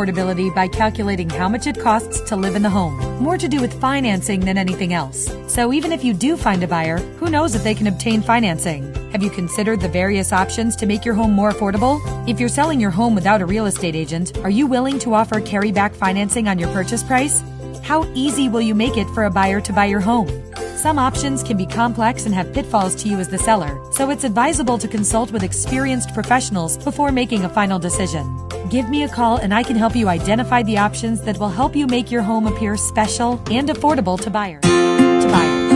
affordability by calculating how much it costs to live in the home. More to do with financing than anything else. So even if you do find a buyer, who knows if they can obtain financing? Have you considered the various options to make your home more affordable? If you're selling your home without a real estate agent, are you willing to offer carryback financing on your purchase price? How easy will you make it for a buyer to buy your home? Some options can be complex and have pitfalls to you as the seller, so it's advisable to consult with experienced professionals before making a final decision. Give me a call and I can help you identify the options that will help you make your home appear special and affordable to buyers. To buyers.